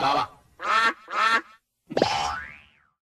啊！